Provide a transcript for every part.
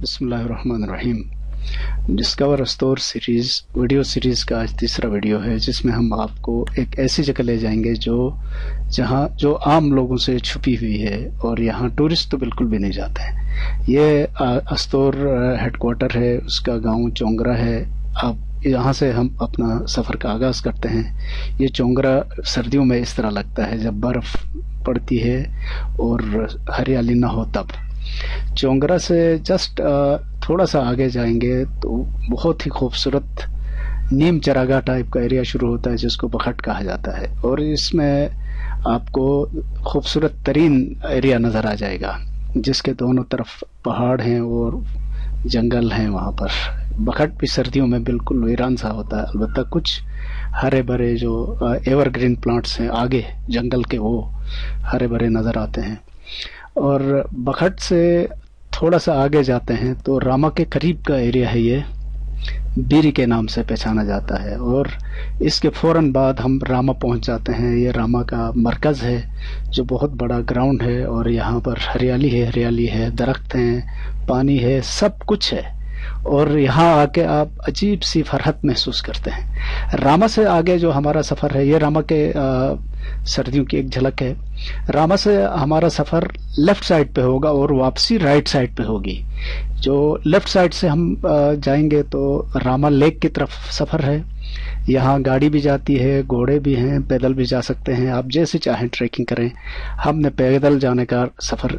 बिस्मिल्लाहिर्रहमानिर्रहीम। Discover store series video series का आज तीसरा वीडियो है, जिसमें हम आपको एक ऐसी जगह ले जाएँगे जो, जहाँ, जो आम लोगों से छुपी हुई है और यहाँ टूरिस्ट तो बिल्कुल भी नहीं जाते हैं। ये अस्तौर हेडक्वार्टर है, उसका गाँव चोंगरा है। अब यहाँ से हम अपना सफ़र का आगाज़ करते हैं। ये चोंगरा सर्दियों में इस तरह लगता है जब बर्फ़ पड़ती है और हरियाली ना हो तब। चोंगरा से जस्ट थोड़ा सा आगे जाएँगे तो बहुत ही खूबसूरत नीम चरागा टाइप का एरिया शुरू होता है, जिसको बखट कहा जाता है। और इसमें आपको खूबसूरत तरीन एरिया नज़र आ जाएगा, जिसके दोनों तरफ़ पहाड़ हैं और जंगल हैं वहाँ पर। बखट भी सर्दियों में बिल्कुल वीरान सा होता है। अलबत्ता कुछ हरे भरे जो एवरग्रीन प्लांट्स हैं, आगे जंगल के वो हरे भरे नज़र आते हैं। और बखट से थोड़ा सा आगे जाते हैं तो रामा के करीब का एरिया है ये। बीरी के नाम से पहचाना जाता है। और इसके फ़ौरन बाद हम रामा पहुँच जाते हैं। ये रामा का मरकज है, जो बहुत बड़ा ग्राउंड है और यहाँ पर हरियाली है हरियाली है, दरख्त हैं, पानी है, सब कुछ है। और यहाँ आके आप अजीब सी फरहत महसूस करते हैं। रामा से आगे जो हमारा सफ़र है ये रामा के आ, सर्दियों की एक झलक है। रामा से हमारा सफ़र लेफ़्ट साइड पे होगा और वापसी राइट साइड पे होगी। जो लेफ़्ट साइड से हम जाएँगे तो रामा लेक की तरफ़ सफ़र है। यहाँ गाड़ी भी जाती है, घोड़े भी हैं, पैदल भी जा सकते हैं। आप जैसे चाहें ट्रैकिंग करें। हमने पैदल जाने का सफ़र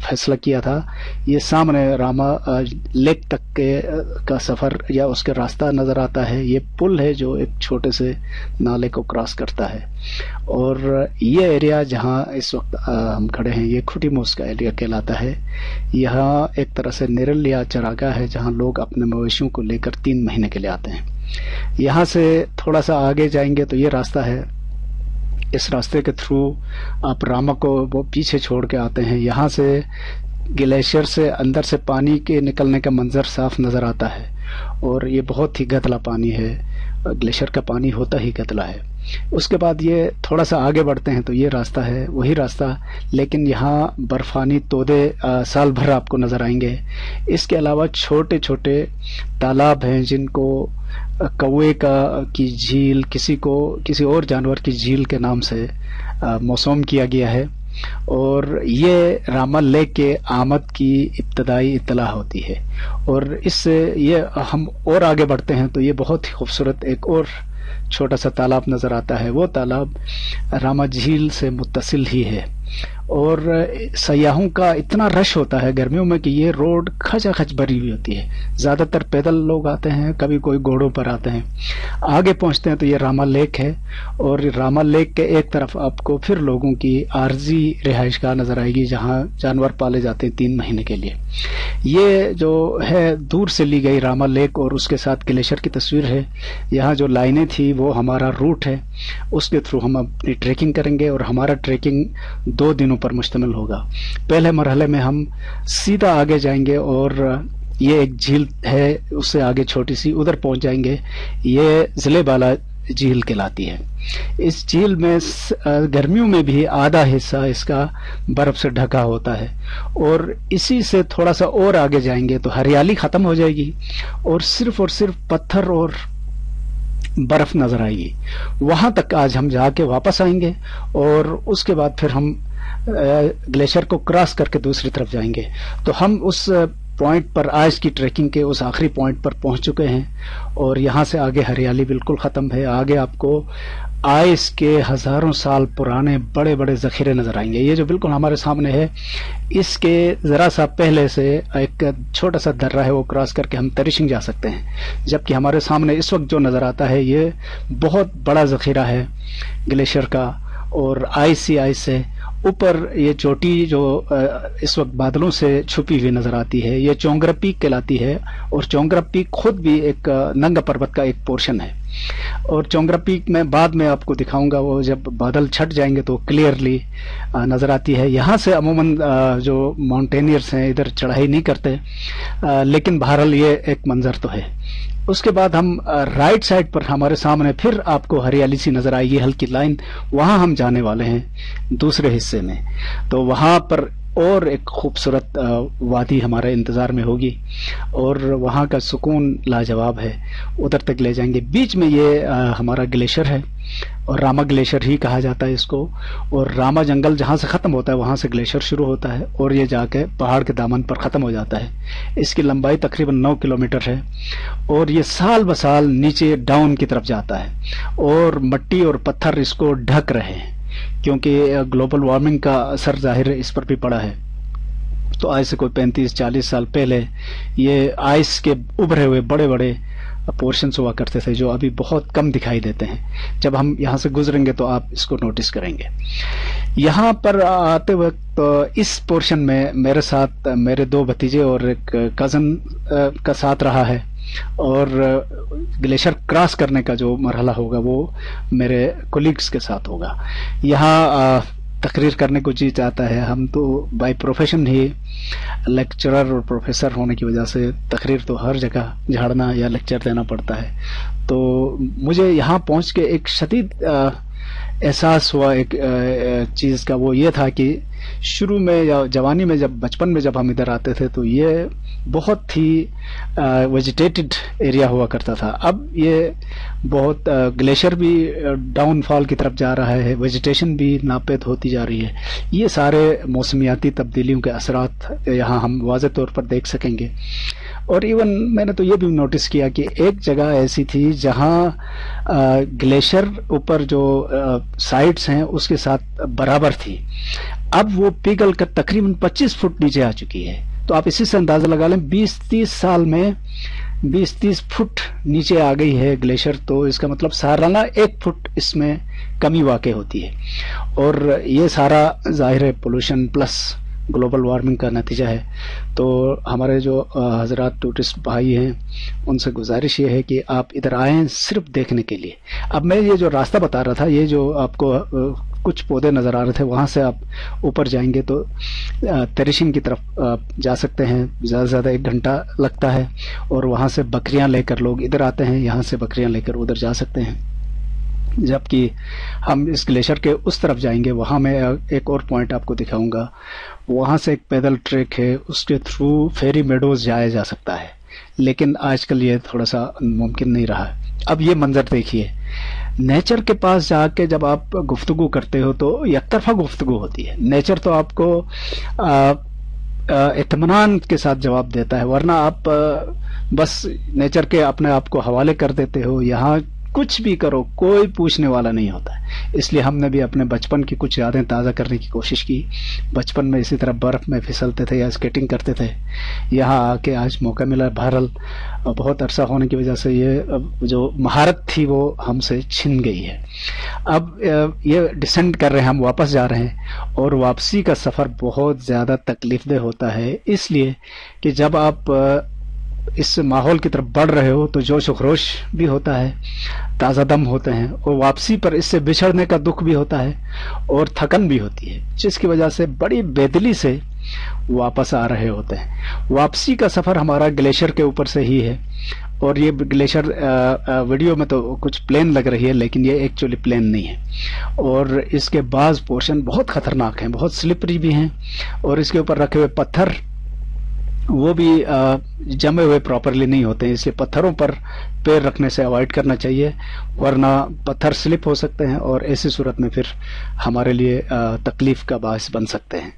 फैसला किया था। ये सामने रामा लेक तक के का सफ़र या उसके रास्ता नज़र आता है। ये पुल है जो एक छोटे से नाले को क्रॉस करता है। और ये एरिया जहाँ इस वक्त हम खड़े हैं, ये खुटी मोस का एरिया कहलाता है। यहाँ एक तरह से निरल या चरागा है जहाँ लोग अपने मवेशियों को लेकर तीन महीने के लिए आते हैं। यहाँ से थोड़ा सा आगे जाएँगे तो ये रास्ता है। इस रास्ते के थ्रू आप रामा को वो पीछे छोड़ के आते हैं। यहाँ से ग्लेशियर से अंदर से पानी के निकलने का मंजर साफ़ नज़र आता है और ये बहुत ही गतला पानी है। ग्लेशियर का पानी होता ही गतला है। उसके बाद ये थोड़ा सा आगे बढ़ते हैं तो ये रास्ता है, वही रास्ता। लेकिन यहाँ बर्फानी तोदे साल भर आपको नज़र आएँगे। इसके अलावा छोटे छोटे तालाब हैं जिनको कौए का, की झील, किसी को, किसी और जानवर की झील के नाम से मौसम किया गया है। और ये रामल लेक के आमद की इब्तदाई इतला होती है। और इससे ये हम और आगे बढ़ते हैं तो ये बहुत ही खूबसूरत एक और छोटा सा तालाब नज़र आता है। वो तालाब रामा झील से मुतसिल ही है। और सयाहों का इतना रश होता है गर्मियों में कि ये रोड खचा खच भरी हुई होती है। ज़्यादातर पैदल लोग आते हैं, कभी कोई घोड़ों पर आते हैं। आगे पहुँचते हैं तो ये रामा लेक है और रामा लेक के एक तरफ़ आपको फिर लोगों की आर्जी रिहाइश का नज़र आएगी, जहाँ जानवर पाले जाते हैं तीन महीने के लिए। ये जो है, दूर से ली गई रामा लेक और उसके साथ ग्लेशियर की तस्वीर है। यहाँ जो लाइनें थी, वो हमारा रूट है। उसके थ्रू हम अपनी ट्रेकिंग करेंगे और हमारा ट्रेकिंग दो दिनों पर मुश्तमिल होगा। पहले मरहले में हम सीधा आगे जाएँगे और ये एक झील है, उससे आगे छोटी सी, उधर पहुँच जाएँगे। ये ज़िले बाला झील कहलाती है। इस झील में गर्मियों में भी आधा हिस्सा इसका बर्फ़ से ढका होता है और इसी से थोड़ा सा और आगे जाएँगे तो हरियाली खत्म हो जाएगी और सिर्फ़ और सिर्फ़ पत्थर और बर्फ़ नज़र आएगी। वहाँ तक आज हम जाके वापस आएँगे और उसके बाद फिर हम ग्लेशियर को क्रॉस करके दूसरी तरफ़ जाएँगे। तो हम उस पॉइंट पर, आज की ट्रैकिंग के उस आखिरी पॉइंट पर पहुँच चुके हैं और यहाँ से आगे हरियाली बिल्कुल खत्म है। आगे आपको आइस के हज़ारों साल पुराने बड़े बड़े जखीरे नज़र आएँगे। ये जो बिल्कुल हमारे सामने है, इसके जरा सा पहले से एक छोटा सा दर्रा है, वो क्रॉस करके हम तरिशिंग जा सकते हैं। जबकि हमारे सामने इस वक्त जो नज़र आता है, ये बहुत बड़ा जखीरा है ग्लेशियर का और आइस ही आइस है। ऊपर ये चोटी जो इस वक्त बादलों से छुपी हुई नज़र आती है, ये चौंगरा पीक कहलाती है और चौंगरा पीक खुद भी एक नंगा पर्वत का एक पोर्शन है। और चौंगरा पीक में बाद में आपको दिखाऊँगा, वो जब बादल छट जाएँगे तो क्लियरली नज़र आती है। यहाँ से अमूमन जो माउंटेनियर्स हैं, इधर चढ़ाई नहीं करते लेकिन बहरहाल ये एक मंजर तो है। उसके बाद हम राइट साइड पर हमारे सामने फिर आपको हरियाली सी नज़र आएगी, हल्की लाइन वहाँ हम जाने वाले हैं दूसरे हिस्से में। तो वहाँ पर और एक खूबसूरत वादी हमारे इंतज़ार में होगी। और वहाँ का सुकून लाजवाब है। उधर तक ले जाएँगे। बीच में ये हमारा ग्लेशियर है। और रामा ग्लेशियर ही कहा जाता है इसको। और रामा जंगल जहाँ से खत्म होता है, वहाँ से ग्लेशियर शुरू होता है। और ये जाके पहाड़ के दामन पर खत्म हो जाता है। इसकी लंबाई तकरीबन नौ किलोमीटर है। और ये साल ब साल नीचे, डाउन की तरफ़ जाता है। और मट्टी और पत्थर इसको ढक रहे हैं। क्योंकि ग्लोबल वार्मिंग का असर ज़ाहिर इस पर भी पड़ा है। तो आज से कोई 35-40 साल पहले ये आइस के उभरे हुए बड़े बड़े पोर्शन हुआ करते थे, जो अभी बहुत कम दिखाई देते हैं। जब हम यहाँ से गुजरेंगे तो आप इसको नोटिस करेंगे। यहाँ पर आते वक्त तो इस पोर्शन में मेरे साथ, मेरे दो भतीजे और एक कज़न का साथ रहा है। और ग्लेशियर क्रॉस करने का जो मरहला होगा वो मेरे कोलिग्स के साथ होगा। यहाँ तकरीर करने को जी चाहता है हम तो बाय प्रोफेशन ही लेक्चरर और प्रोफेसर होने की वजह से तकरीर तो हर जगह झाड़ना या लेक्चर देना पड़ता है। तो मुझे यहाँ पहुँच के एक शदीद एहसास हुआ, एक चीज़ का वो ये था कि शुरू में या जवानी में जब, बचपन में जब हम इधर आते थे तो ये बहुत ही वेजिटेटेड एरिया हुआ करता था। अब ये बहुत ग्लेशियर भी डाउनफॉल की तरफ़ जा रहा है वेजिटेशन भी नापेद होती जा रही है। ये सारे मौसमियाती तब्दीलियों के असरात यहाँ हम वाज तौर पर देख सकेंगे। और इवन मैंने तो ये भी नोटिस किया कि एक जगह ऐसी थी जहाँ ग्लेशियर ऊपर जो साइड्स हैं, उसके साथ बराबर थी। अब वो पिघल कर तकरीबन 25 फुट नीचे आ चुकी है। तो आप इसी से अंदाज़ा लगा लें 20-30 साल में 20-30 फुट नीचे आ गई है ग्लेशियर तो इसका मतलब सालाना एक फुट इसमें कमी वाकई होती है। और ये सारा ज़ाहिर है पोल्यूशन प्लस ग्लोबल वार्मिंग का नतीजा है। तो हमारे जो हज़रत टूरिस्ट भाई हैं, उनसे गुजारिश ये है कि आप इधर आए सिर्फ़ देखने के लिए। अब मैं ये जो रास्ता बता रहा था, ये जो आपको कुछ पौधे नज़र आ रहे थे, वहाँ से आप ऊपर जाएँगे तो तेरिशिंग की तरफ़ जा सकते हैं। ज़्यादा से ज़्यादा एक घंटा लगता है और वहाँ से बकरियाँ लेकर लोग इधर आते हैं, यहाँ से बकरियाँ लेकर उधर जा सकते हैं। जबकि हम इस ग्लेशियर के उस तरफ़ जाएँगे, वहाँ मैं एक और पॉइंट आपको दिखाऊँगा। वहाँ से एक पैदल ट्रैक है, उसके थ्रू फेरी मेडोज जाया जा सकता है। लेकिन आजकल ये थोड़ा सा मुमकिन नहीं रहा। है अब ये मंजर देखिए नेचर के पास जाके जब आप गुफ्तगु करते हो तो एक तरफा गुफ्तगु होती है। नेचर तो आपको इतमान के साथ जवाब देता है, वरना आप बस नेचर के अपने आप को हवाले कर देते हो, यहाँ कुछ भी करो, कोई पूछने वाला नहीं होता। है इसलिए हमने भी अपने बचपन की कुछ यादें ताज़ा करने की कोशिश की। बचपन में इसी तरह बर्फ़ में फिसलते थे या स्केटिंग करते थे। यहाँ आके आज मौका मिला बहरल बहुत अरसा होने की वजह से ये जो महारत थी वो हमसे छिन गई है। अब ये डिसेंड कर रहे हैं, हम वापस जा रहे हैं और वापसी का सफ़र बहुत ज़्यादा तकलीफदेह होता है। इसलिए कि जब आप इस माहौल की तरफ़ बढ़ रहे हो तो जोश खरोश भी होता है, ताज़ा दम होते हैं और वापसी पर इससे बिछड़ने का दुख भी होता है और थकन भी होती है, जिसकी वजह से बड़ी बेदली से वापस आ रहे होते हैं। वापसी का सफ़र हमारा ग्लेशियर के ऊपर से ही है और ये ग्लेशियर वीडियो में तो कुछ प्लेन लग रही है, लेकिन ये एक्चुअली प्लेन नहीं है। और इसके बाज पोर्शन बहुत खतरनाक हैं, बहुत स्लिपरी भी हैं और इसके ऊपर रखे हुए पत्थर वो भी जमे हुए प्रॉपरली नहीं होते हैं, इसलिए पत्थरों पर पैर रखने से अवॉइड करना चाहिए, वरना पत्थर स्लिप हो सकते हैं और ऐसी सूरत में फिर हमारे लिए तकलीफ़ का बायस बन सकते हैं।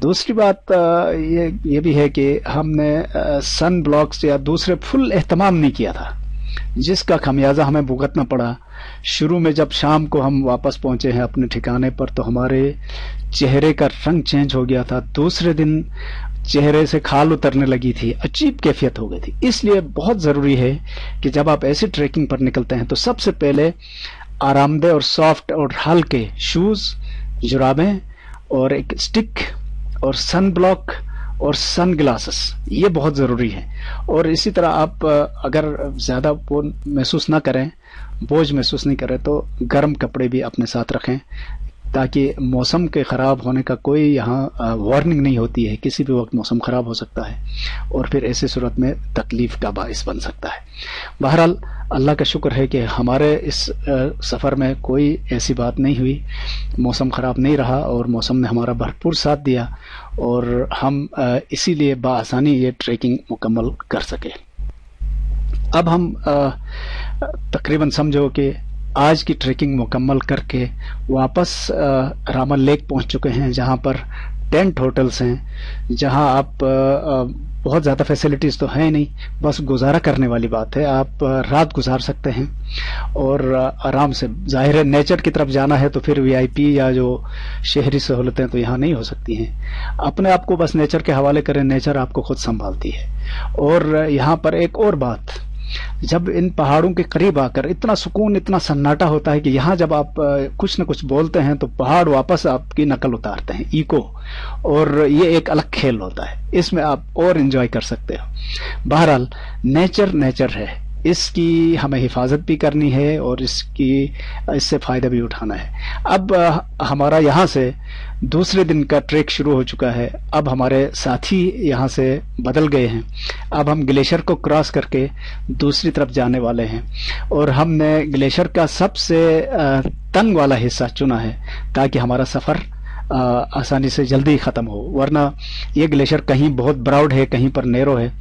दूसरी बात ये ये भी है कि हमने सन ब्लॉक्स या दूसरे फुल एहतमाम नहीं किया था, जिसका खमियाजा हमें भुगतना पड़ा। शुरू में जब शाम को हम वापस पहुँचे हैं अपने ठिकाने पर तो हमारे चेहरे का रंग चेंज हो गया था। दूसरे दिन चेहरे से खाल उतरने लगी थी, अजीब कैफियत हो गई थी। इसलिए बहुत ज़रूरी है कि जब आप ऐसी ट्रैकिंग पर निकलते हैं तो सबसे पहले आरामदेह और सॉफ्ट और हल्के शूज़, जुराबें और एक स्टिक और सन ब्लॉक और सन ग्लासेस ये बहुत ज़रूरी है। और इसी तरह आप अगर ज़्यादा वो महसूस ना करें, बोझ महसूस नहीं करें तो गर्म कपड़े भी अपने साथ रखें। ताकि मौसम के ख़राब होने का कोई यहाँ वार्निंग नहीं होती है। किसी भी वक्त मौसम ख़राब हो सकता है और फिर ऐसे सूरत में तकलीफ़ का बायस बन सकता है। बहरहाल, अल्लाह का शुक्र है कि हमारे इस सफ़र में कोई ऐसी बात नहीं हुई। मौसम ख़राब नहीं रहा और मौसम ने हमारा भरपूर साथ दिया और हम इसीलिए बसानी ये ट्रैकिंग मुकम्मल कर सके। अब हम तकरीबन समझो कि आज की ट्रैकिंग मुकम्मल करके वापस रामल लेक पहुँच चुके हैं, जहाँ पर टेंट होटल्स हैं, जहाँ आप बहुत ज़्यादा फैसिलिटीज़ तो है नहीं, बस गुजारा करने वाली बात है, आप रात गुजार सकते हैं, और आराम से। ज़ाहिर है, नेचर की तरफ़ जाना है तो फिर वीआईपी या जो शहरी सहूलतें तो यहाँ नहीं हो सकती हैं। अपने आप को बस नेचर के हवाले करें, नेचर आपको खुद संभालती है। और यहाँ पर एक और बात जब इन पहाड़ों के करीब आकर इतना सुकून, इतना सन्नाटा होता है कि यहाँ जब आप कुछ न कुछ बोलते हैं तो पहाड़ वापस आपकी नकल उतारते हैं, ईको। और ये एक अलग खेल होता है। इसमें आप और इन्जॉय कर सकते हो। बहरहाल नेचर नेचर है। इसकी हमें हिफाजत भी करनी है और इसकी, इससे फ़ायदा भी उठाना है। अब हमारा यहाँ से दूसरे दिन का ट्रैक शुरू हो चुका है। अब हमारे साथी यहाँ से बदल गए हैं। अब हम ग्लेशियर को क्रॉस करके दूसरी तरफ़ जाने वाले हैं। और हमने ग्लेशियर का सबसे तंग वाला हिस्सा चुना है ताकि हमारा सफ़र आसानी से जल्दी ख़त्म हो। वरना ये ग्लेशियर कहीं बहुत ब्राउड है, कहीं पर नेरो है।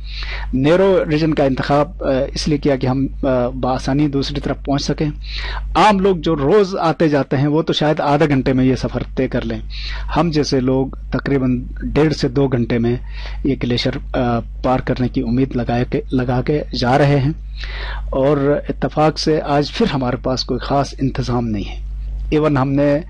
नेरो रीजन का इंतखब इसलिए किया कि हम बसानी दूसरी तरफ़ पहुँच सकें। आम लोग जो रोज़ आते जाते हैं, वो तो शायद आधा घंटे में ये सफ़र तय कर लें। हम जैसे लोग तकरीबन डेढ़ से दो घंटे में ये ग्लेशियर पार करने की उम्मीद लगा के लगा के जा रहे हैं। और इतफाक से आज फिर हमारे पास कोई ख़ास इंतज़ाम नहीं है। इवन हमने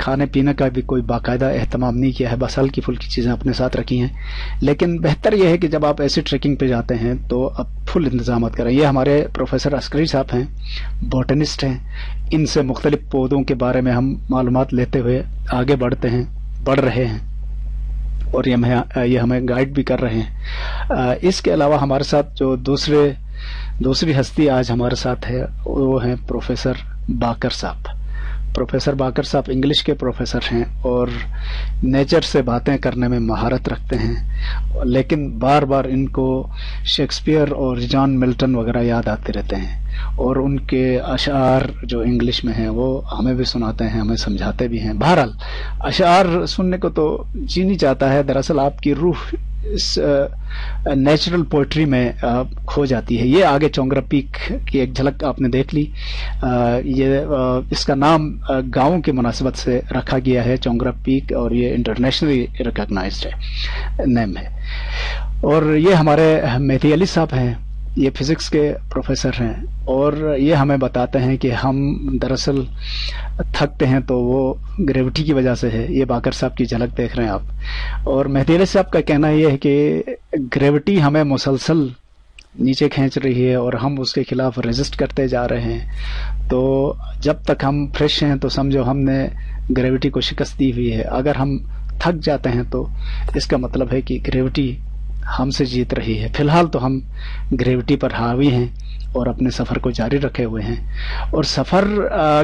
खाने पीने का भी कोई बाकायदा अहतमाम नहीं किया है। बस हल्की फुल्की चीज़ें अपने साथ रखी हैं। लेकिन बेहतर यह है कि जब आप ऐसी ट्रैकिंग पे जाते हैं तो आप फुल इंतज़ाम करें। ये हमारे प्रोफेसर अस्करी साहब हैं बॉटनिस्ट हैं। इनसे मुख्तलिफ़ पौधों के बारे में हम मालूम लेते हुए आगे बढ़ते हैं, बढ़ रहे हैं। और ये हमें ये हमें गाइड भी कर रहे हैं। इसके अलावा हमारे साथ जो दूसरे, दूसरी हस्ती आज हमारे साथ है, वो हैं प्रोफेसर बाकर साहब। प्रोफेसर बाकर साहब इंग्लिश के प्रोफेसर हैं और नेचर से बातें करने में महारत रखते हैं। लेकिन बार बार इनको शेक्सपियर और जॉन मिल्टन वगैरह याद आते रहते हैं और उनके अशार जो इंग्लिश में हैं, वो हमें भी सुनाते हैं, हमें समझाते भी हैं। बहरहाल, अशार सुनने को तो जी नहीं चाहता है। दरअसल आपकी रूह इस नेचुरल पोइट्री में खो जाती है। ये आगे चौंगरा पीक की एक झलक आपने देख ली। ये इसका नाम गाँव के मुनासिबत से रखा गया है चौंगरा पीक और ये इंटरनेशनली रिकॉग्नाइज्ड है, नेम है। और ये हमारे मेहदी अली साहब हैं। ये फिजिक्स के प्रोफेसर हैं और ये हमें बताते हैं कि हम दरअसल थकते हैं तो वो ग्रेविटी की वजह से है। ये बाकर साहब की झलक देख रहे हैं आप। और मेहदी साहब का कहना ये है कि ग्रेविटी हमें मुसलसल नीचे खींच रही है और हम उसके खिलाफ रेजिस्ट करते जा रहे हैं। तो जब तक हम फ्रेश हैं तो समझो हमने ग्रेविटी को शिकस्त दी हुई है। अगर हम थक जाते हैं तो इसका मतलब है कि ग्रेविटी हमसे जीत रही है। फ़िलहाल तो हम ग्रेविटी पर हावी हैं और अपने सफ़र को जारी रखे हुए हैं। और सफ़र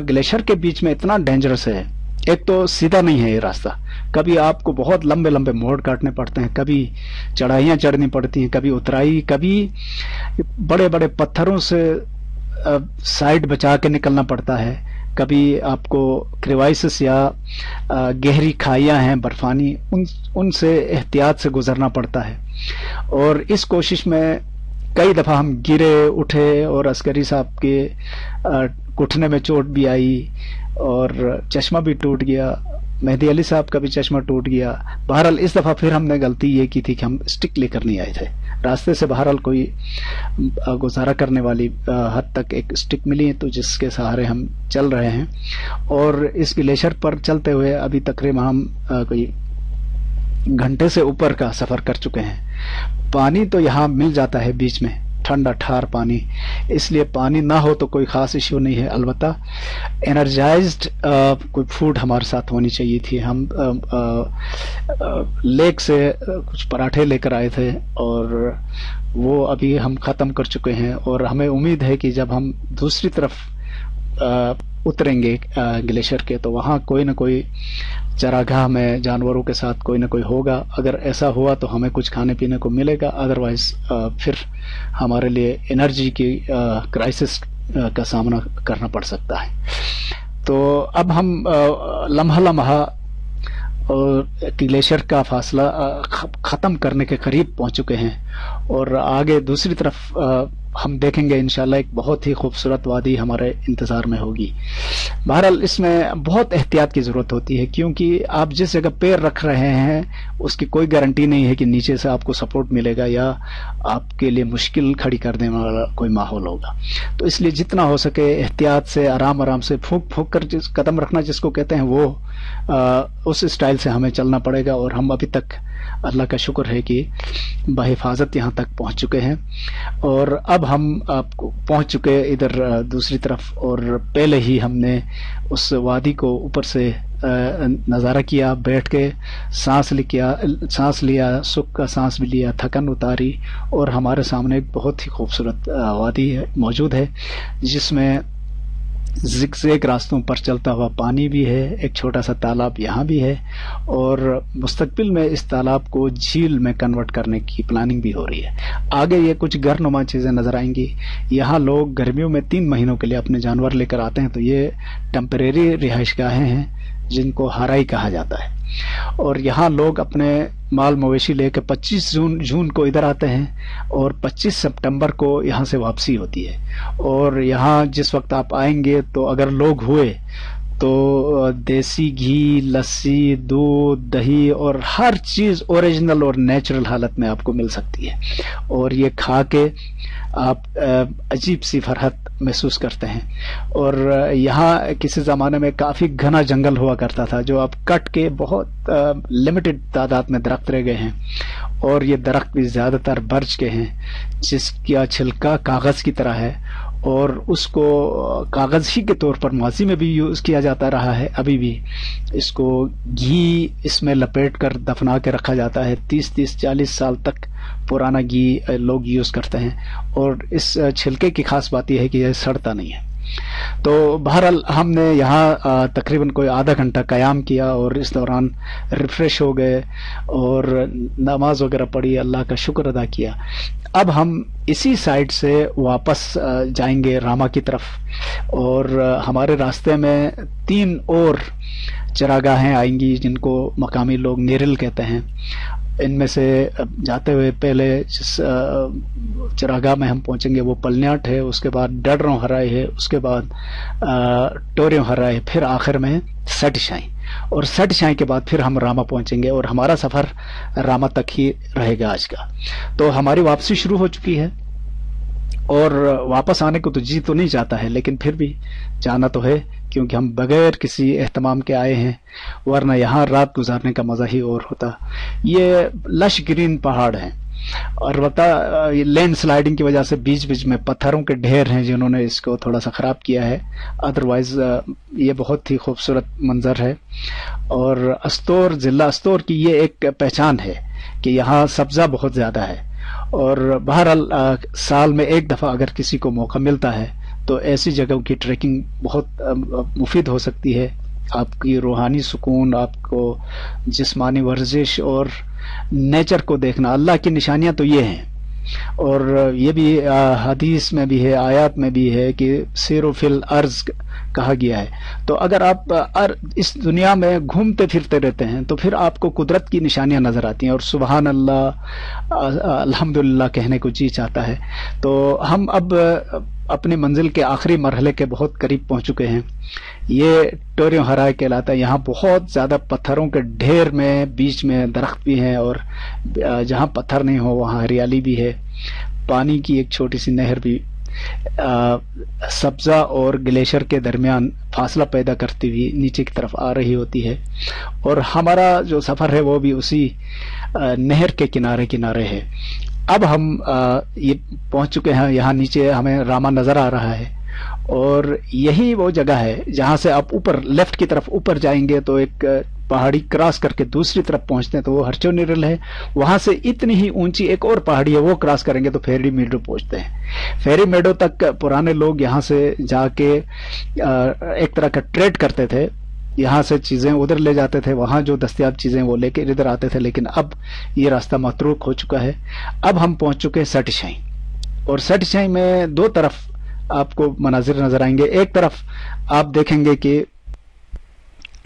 ग्लेशियर के बीच में इतना डेंजरस है। एक तो सीधा नहीं है ये रास्ता। कभी आपको बहुत लंबे लंबे मोड़ काटने पड़ते हैं, कभी चढ़ाइयाँ चढ़नी पड़ती हैं, कभी उतराई, कभी बड़े बड़े पत्थरों से साइड बचा के निकलना पड़ता है। कभी आपको क्रिवाइसिस या गहरी खाइयाँ हैं, बर्फानी, उन, उनसे एहतियात से गुजरना पड़ता है। और इस कोशिश में कई दफ़ा हम गिरे, उठे और अस्करी साहब के घुटने में चोट भी आई और चश्मा भी टूट गया। मेहदी अली साहब का भी चश्मा टूट गया। बहरहाल इस दफ़ा फिर हमने गलती ये की थी कि हम स्टिक लेकर नहीं आए थे। रास्ते से बहरहाल कोई गुजारा करने वाली हद तक एक स्टिक मिली है तो जिसके सहारे हम चल रहे हैं। और इस ग्लेशियर पर चलते हुए अभी तकरीबन हम कोई घंटे से ऊपर का सफ़र कर चुके हैं। पानी तो यहाँ मिल जाता है बीच में, ठंडा ठार पानी। इसलिए पानी ना हो तो कोई खास इश्यू नहीं है, अलबत्ता एनर्जाइज्ड कोई फ़ूड हमारे साथ होनी चाहिए थी। हम लेक से कुछ पराठे लेकर आए थे और वो अभी हम ख़त्म कर चुके हैं और हमें उम्मीद है कि जब हम दूसरी तरफ़ उतरेंगे ग्लेशियर के तो वहाँ कोई ना कोई चरागाह में जानवरों के साथ कोई ना कोई होगा। अगर ऐसा हुआ तो हमें कुछ खाने पीने को मिलेगा। अदरवाइज़ फिर हमारे लिए एनर्जी की क्राइसिस का सामना करना पड़ सकता है। तो अब हम लम्हा लम्हा और ग्लेशियर का फासला खत्म करने के करीब पहुँच चुके हैं। और आगे दूसरी तरफ़ हम देखेंगे इंशाल्लाह एक बहुत ही खूबसूरत वादी हमारे इंतज़ार में होगी। बहरहाल इसमें बहुत एहतियात की ज़रूरत होती है क्योंकि आप जिस जगह पैर रख रहे हैं उसकी कोई गारंटी नहीं है कि नीचे से आपको सपोर्ट मिलेगा या आपके लिए मुश्किल खड़ी कर देने वाला कोई माहौल होगा। तो इसलिए जितना हो सके एहतियात से आराम आराम से फूक फूक कर जिस कदम रखना जिसको कहते हैं वो आ, उस स्टाइल से हमें चलना पड़ेगा और हम अभी तक अल्लाह का शुक्र है कि बहिफाजत यहाँ तक पहुँच चुके हैं। और अब हम आपको पहुँच चुके इधर दूसरी तरफ़, और पहले ही हमने उस वादी को ऊपर से नज़ारा किया, बैठ के, सांस लिया सांस लिया, सुख का सांस भी लिया, थकन उतारी, और हमारे सामने एक बहुत ही खूबसूरत वादी मौजूद है, जिसमें जिक रास्तों पर चलता हुआ पानी भी है, एक छोटा सा तालाब यहाँ भी है और मुस्तबिल में इस तालाब को झील में कन्वर्ट करने की प्लानिंग भी हो रही है। आगे ये कुछ घर नुमा चीज़ें नज़र आएँगी। यहाँ लोग गर्मियों में तीन महीनों के लिए अपने जानवर लेकर आते हैं तो ये टम्परेरी रिहाइश गाहें हैं। जिनको हराई कहा जाता है। और यहाँ लोग अपने माल मवेशी लेकर 25 जून जून को इधर आते हैं और 25 सितंबर को यहाँ से वापसी होती है। और यहाँ जिस वक्त आप आएँगे तो अगर लोग हुए तो देसी घी, लस्सी, दूध, दही और हर चीज़ ओरिजिनल और नेचुरल हालत में आपको मिल सकती है। और ये खा के आप अजीब सी फरहत महसूस करते हैं। और यहाँ किसी ज़माने में काफ़ी घना जंगल हुआ करता था, जो अब कट के बहुत लिमिटेड तादाद में दरख्त रह गए हैं। और ये दरख्त भी ज़्यादातर बर्ज के हैं, जिसका छिलका कागज़ की तरह है। और उसको कागज़ के तौर पर माजी में भी यूज़ किया जाता रहा है, अभी भी। इसको घी इसमें लपेट कर दफना के रखा जाता है। तीस तीस, चालीस साल तक पुराना घी लोग यूज़ करते हैं। और इस छिलके की खास बात यह है कि यह सड़ता नहीं है। तो बहरहाल, हमने यहाँ तकरीबन कोई आधा घंटा कयाम किया और इस दौरान रिफ्रेश हो गए और नमाज़ वगैरह पढ़ी, अल्लाह का शुक्र अदा किया। अब हम इसी साइड से वापस जाएँगे रामा की तरफ़ और हमारे रास्ते में तीन और चरागाहें आएँगी जिनको मकामी लोग नेरल कहते हैं। इनमें से जाते हुए पहले जिस चरागाह में हम पहुँचेंगे, वो पलन्याट है, उसके बाद डडरों हराई है, उसके बाद टोरियों हराई फिर आखिर में सट शाही और सट शाही के बाद फिर हम रामा पहुँचेंगे और हमारा सफ़र रामा तक ही रहेगा आज का। तो हमारी वापसी शुरू हो चुकी है। और वापस आने को तो जी तो नहीं जाता है, लेकिन फिर भी जाना तो है। क्योंकि हम बगैर किसी अहतमाम के आए हैं, वरना यहाँ रात गुजारने का मज़ा ही और होता। ये लश ग्रीन पहाड़ हैं और बता लैंड स्लाइडिंग की वजह से बीच बीच में पत्थरों के ढेर हैं जिन्होंने इसको थोड़ा सा खराब किया है। अदरवाइज़ ये बहुत ही खूबसूरत मंजर है। और अस्तौर, जिला अस्तौर की ये एक पहचान है कि यहाँ सब्जा बहुत ज़्यादा है। और बहरहाल साल में एक दफ़ा अगर किसी को मौका मिलता है तो ऐसी जगहों की ट्रैकिंग बहुत मुफीद हो सकती है। आपकी रूहानी सुकून, आपको जिस्मानी वर्जिश और नेचर को देखना, अल्लाह की निशानियाँ तो ये हैं। और ये भी हदीस में भी है, आयात में भी है कि सिरोफिल अर्ज़ कहा गया है। तो अगर आप इस दुनिया में घूमते फिरते रहते हैं तो फिर आपको कुदरत की निशानियाँ नज़र आती हैं और सुबहान अल्लाह अल्हम्दुलिल्लाह कहने को जी चाहता है। तो हम अब अपनी मंजिल के आखिरी मरहले के बहुत करीब पहुँच चुके हैं। ये टोरियो हराय कहलाता है। यहाँ बहुत ज़्यादा पत्थरों के ढेर में, बीच में दरख्त भी हैं और जहाँ पत्थर नहीं हो, वहाँ हरियाली भी है। पानी की एक छोटी सी नहर भी सब्जा और ग्लेशियर के दरमियान फासला पैदा करती हुई नीचे की तरफ़ आ रही होती है। और हमारा जो सफ़र है वो भी उसी नहर के किनारे किनारे है। अब हम ये पहुँच चुके हैं, यहाँ नीचे हमें रामा नज़र आ रहा है। और यही वो जगह है जहाँ से आप ऊपर, लेफ़्ट की तरफ़ ऊपर जाएँगे तो एक पहाड़ी क्रॉस करके दूसरी तरफ़ पहुँचते हैं तो वो हरचोनिरल है। वहाँ से इतनी ही ऊँची एक और पहाड़ी है, वो क्रॉस करेंगे तो फेरी मेडो पहुँचते हैं। फेरी मेडो तक पुराने लोग यहाँ से जाके एक तरह का ट्रेड करते थे। यहाँ से चीज़ें उधर ले जाते थे, वहाँ जो दस्तियाब चीज़ें वो लेकर इधर आते थे, लेकिन अब ये रास्ता मतरूक हो चुका है। अब हम पहुँच चुके हैं सटशाई और सटशाई में दो तरफ़ आपको मनाजिर नज़र आएँगे। एक तरफ़ आप देखेंगे कि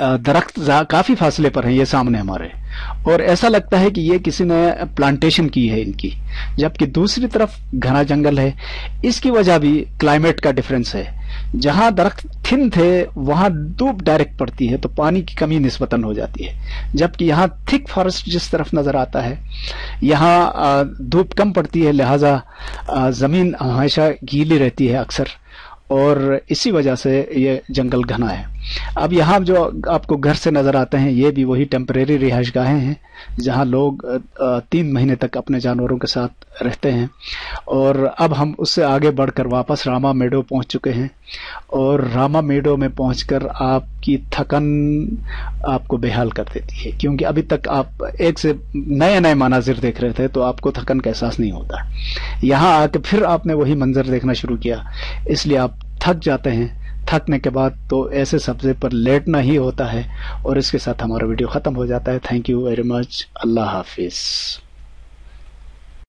दरख्त काफ़ी फासले पर हैं ये सामने हमारे। और ऐसा लगता है कि ये किसी ने प्लांटेशन की है इनकी, जबकि दूसरी तरफ़ घना जंगल है। इसकी वजह भी क्लाइमेट का डिफरेंस है। जहाँ दरख्त थिन थे, वहाँ धूप डायरेक्ट पड़ती है तो पानी की कमी निस्बतन हो जाती है। जबकि यहाँ थिक फॉरेस्ट जिस तरफ़ नज़र आता है, यहाँ धूप कम पड़ती है, लिहाजा ज़मीन हमेशा गीली रहती है अक्सर, और इसी वजह से ये जंगल घना है। अब यहाँ जो आपको घर से नज़र आते हैं, ये भी वही टेम्परेरी रिहाइश गाहें हैं, जहाँ लोग तीन महीने तक अपने जानवरों के साथ रहते हैं। और अब हम उससे आगे बढ़कर वापस रामा मेडो पहुँच चुके हैं। और रामा मेडो में पहुंचकर आपकी थकन आपको बेहाल कर देती है, क्योंकि अभी तक आप एक से नए नए मनाजिर देख रहे थे तो आपको थकन का एहसास नहीं होता। यहाँ आके फिर आपने वही मंजर देखना शुरू किया, इसलिए आप थक जाते हैं। थकने के बाद तो ऐसे सब्जे पर लेटना ही होता है और इसके साथ हमारा वीडियो ख़त्म हो जाता है। थैंक यू वेरी मच अल्लाह हाफिज़।